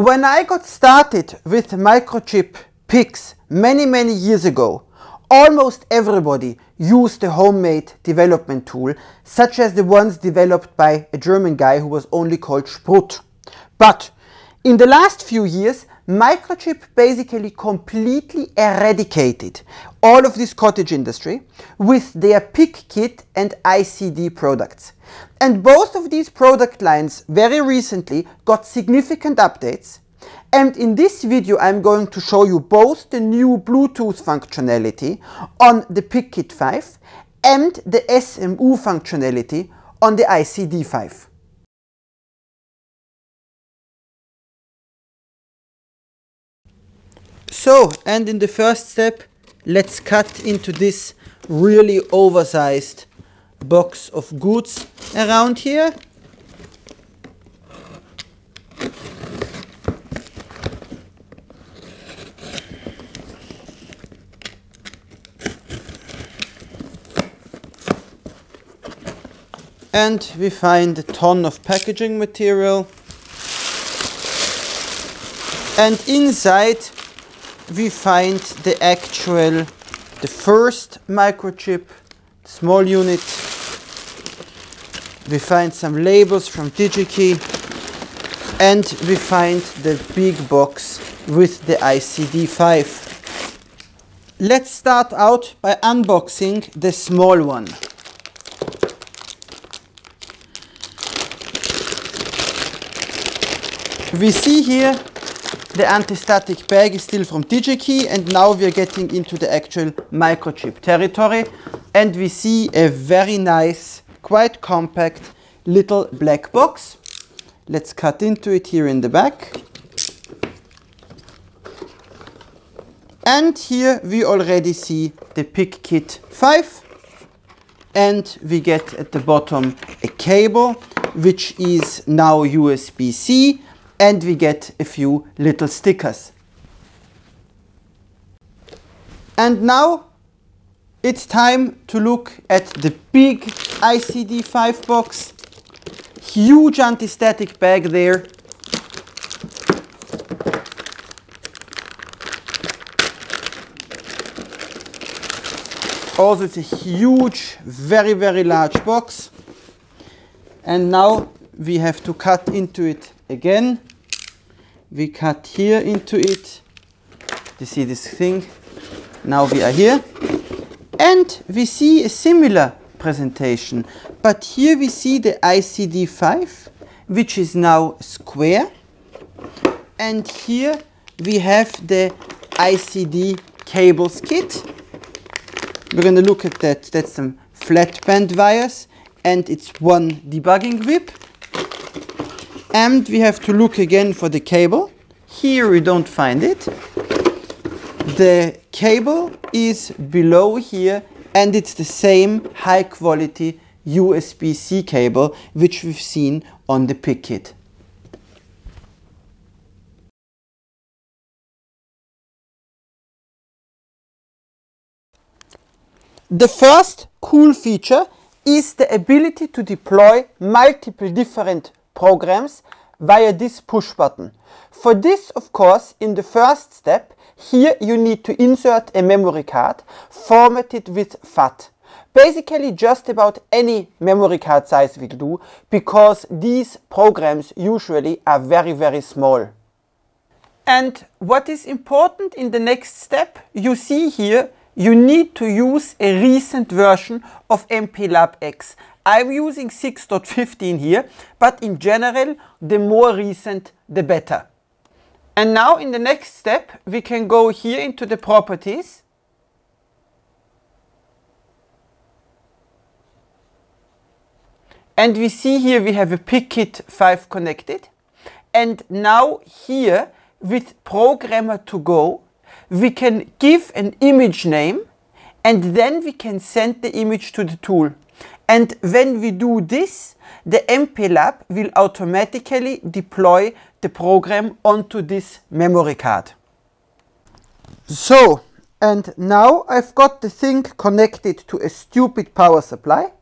When I got started with microchip PICs many many years ago, almost everybody used a homemade development tool, such as the ones developed by a German guy who was only called Sprut. But in the last few years, microchip basically completely eradicated all of this cottage industry with their PIC kit and ICD products. And both of these product lines very recently got significant updates. And in this video, I'm going to show you both the new Bluetooth functionality on the PIC-Kit 5 and the SMU functionality on the ICD5. So, and in the first step, let's cut into this really oversized box of goods around here. And we find a ton of packaging material. And inside we find the actual, the first microchip, small unit. We find some labels from DigiKey and we find the big box with the ICD5. Let's start out by unboxing the small one. We see here the anti-static bag is still from DigiKey and now we are getting into the actual microchip territory and we see a very nice, quite compact little black box. Let's cut into it here in the back. And here we already see the PIC Kit 5 and we get at the bottom a cable which is now USB-C and we get a few little stickers. And now it's time to look at the big ICD5 box. Huge anti-static bag there. Also it's a huge, very, very large box. And now we have to cut into it again we cut here into it. You see this thing? Now we are here. And we see a similar presentation. But here we see the ICD5 which is now square. And here we have the ICD cables kit. We're going to look at that. That's some flat band wires. And it's one debugging whip and we have to look again for the cable. Here we don't find it. The cable is below here and it's the same high quality USB-C cable which we've seen on the PIC kit. The first cool feature is the ability to deploy multiple different programs via this push button. For this, of course, in the first step, here you need to insert a memory card formatted with FAT. Basically just about any memory card size will do because these programs usually are very very small. And what is important in the next step, you see here, you need to use a recent version of MPLAB X. I'm using 6.15 here, but in general, the more recent, the better. And now in the next step, we can go here into the properties. And we see here we have a PIC-Kit 5 connected. And now here with Programmer to go, we can give an image name and then we can send the image to the tool. And when we do this, the MPLAB will automatically deploy the program onto this memory card. So, and now I've got the thing connected to a stupid power supply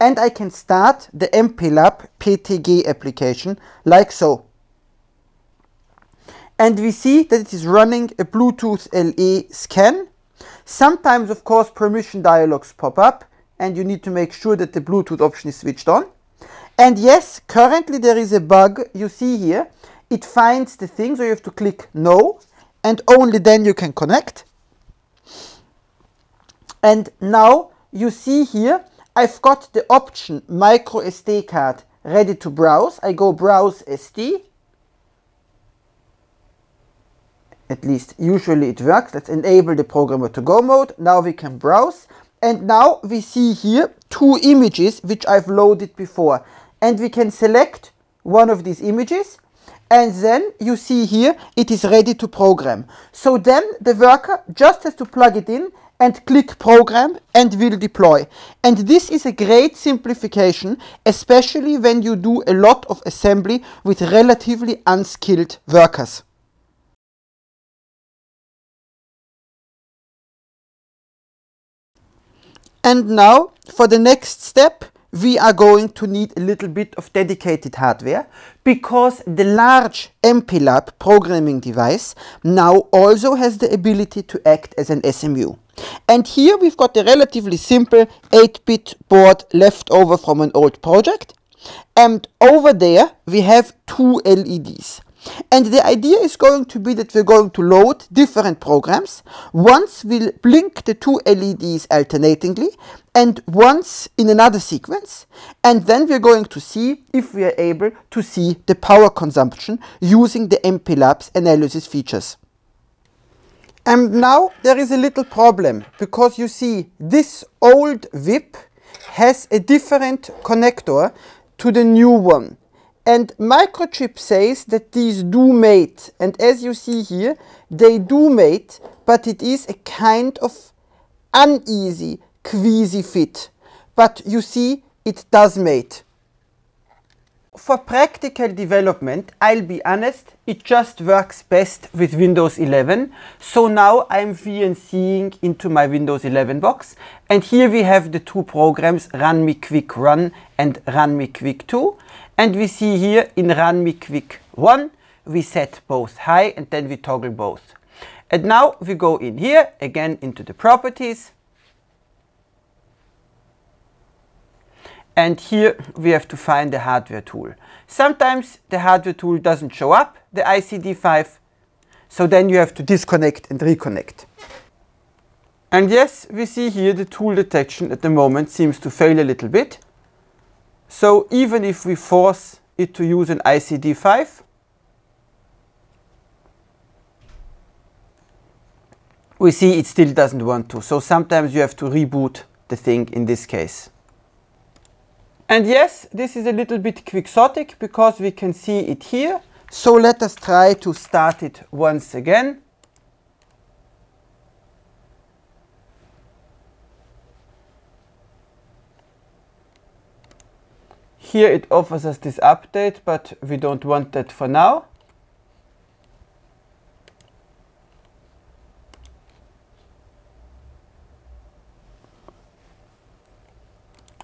and I can start the MPLAB PTG application like so. and we see that it is running a Bluetooth LE scan. Sometimes, of course, permission dialogues pop up and you need to make sure that the Bluetooth option is switched on. And yes, currently there is a bug you see here. It finds the thing, so you have to click no, and only then you can connect. And now you see here, I've got the option micro SD card ready to browse. I go browse SD. At least usually it works. Let's enable the programmer to go mode. Now we can browse. And now we see here two images which I've loaded before. And we can select one of these images and then you see here it is ready to program. So then the worker just has to plug it in and click program and will deploy. And this is a great simplification, especially when you do a lot of assembly with relatively unskilled workers. And now for the next step, we are going to need a little bit of dedicated hardware because the large MPLAB programming device now also has the ability to act as an SMU. And here we've got a relatively simple 8-bit board left over from an old project. And over there we have two LEDs. And the idea is going to be that we're going to load different programs. Once we'll blink the two LEDs alternatingly and once in another sequence. And then we're going to see if we are able to see the power consumption using the MPLAB's analysis features. And now there is a little problem because you see this old VIP has a different connector to the new one. And Microchip says that these do mate. And as you see here, they do mate, but it is a kind of uneasy queasy fit. But you see, it does mate. For practical development, I'll be honest, it just works best with Windows 11. So now I'm VNCing into my Windows 11 box. And here we have the two programs, Run Me Quick Run and Run Me Quick 2. And we see here in Run Me Quick 1, we set both high and then we toggle both. And now we go in here, again into the properties. And here we have to find the hardware tool. Sometimes the hardware tool doesn't show up, the ICD5, so then you have to disconnect and reconnect. And yes, we see here the tool detection at the moment seems to fail a little bit. So even if we force it to use an ICD5, we see it still doesn't want to. So sometimes you have to reboot the thing in this case. And yes, this is a little bit quixotic because we can see it here. So let us try to start it once again. Here it offers us this update, but we don't want that for now.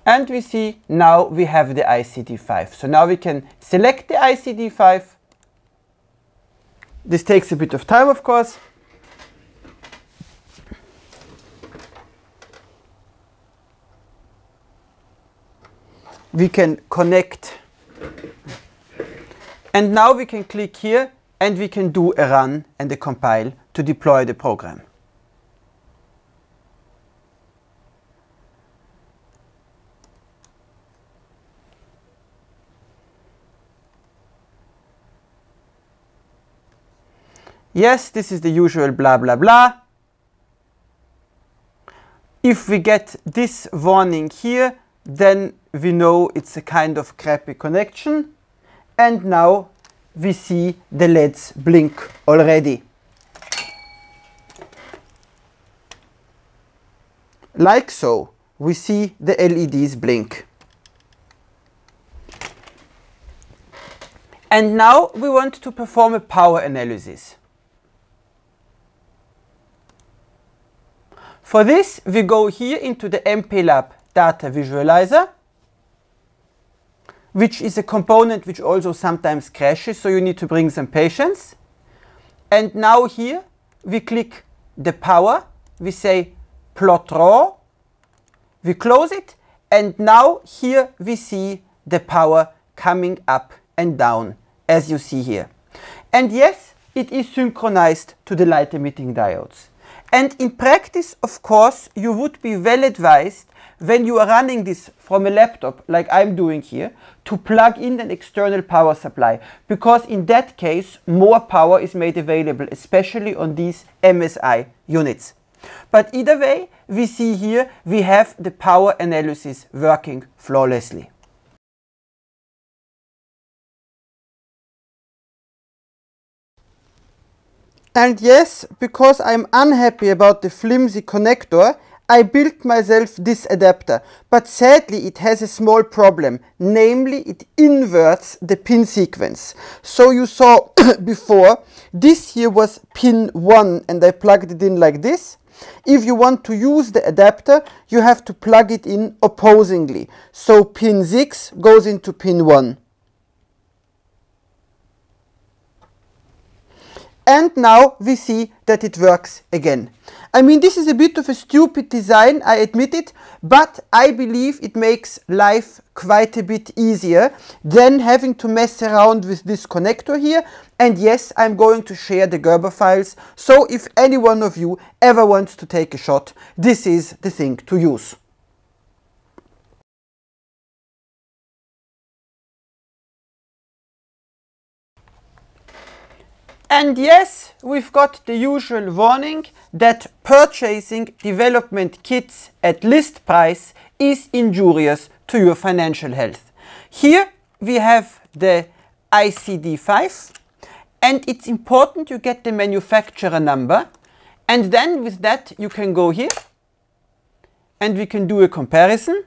And we see now we have the ICD5. So now we can select the ICD5. This takes a bit of time, of course. We can connect. And now we can click here and we can do a run and a compile to deploy the program. Yes, this is the usual blah blah blah. If we get this warning here, then we know it's a kind of crappy connection. And now we see the LEDs blink already. Like so, we see the LEDs blink. And now we want to perform a power analysis. For this, we go here into the MPLAB data visualizer, which is a component which also sometimes crashes, so you need to bring some patience. And now here we click the power, we say plot raw, we close it, and now here we see the power coming up and down as you see here. And yes, it is synchronized to the light emitting diodes. And in practice, of course, you would be well advised when you are running this from a laptop, like I'm doing here, to plug in an external power supply, because in that case, more power is made available, especially on these MSI units. But either way, we see here, we have the power analysis working flawlessly. And yes, because I'm unhappy about the flimsy connector, I built myself this adapter, but sadly it has a small problem, namely it inverts the pin sequence. So you saw before, this here was pin 1 and I plugged it in like this. If you want to use the adapter, you have to plug it in opposingly. So pin 6 goes into pin 1. And now we see that it works again. I mean, this is a bit of a stupid design, I admit it, but I believe it makes life quite a bit easier than having to mess around with this connector here. And yes, I'm going to share the Gerber files, so if any one of you ever wants to take a shot, this is the thing to use. And yes, we've got the usual warning that purchasing development kits at list price is injurious to your financial health. Here we have the ICD-5 and it's important you get the manufacturer number and then with that you can go here and we can do a comparison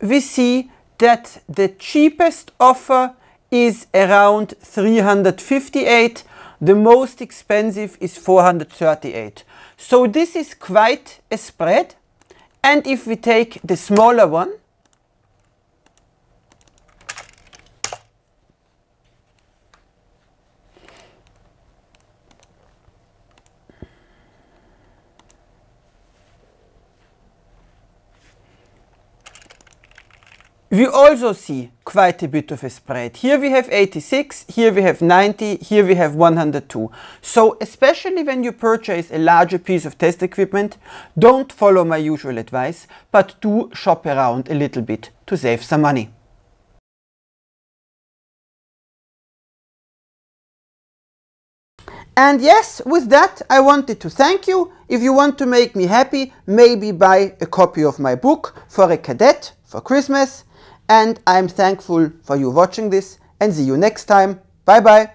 We see that the cheapest offer is around 358. The most expensive is 438. So this is quite a spread. And if we take the smaller one, we also see quite a bit of a spread. Here we have 86, here we have 90, here we have 102. So especially when you purchase a larger piece of test equipment, don't follow my usual advice, but do shop around a little bit to save some money. And yes, with that, I wanted to thank you. If you want to make me happy, maybe buy a copy of my book for a cadet for Christmas. And I'm thankful for you watching this and see you next time. Bye bye.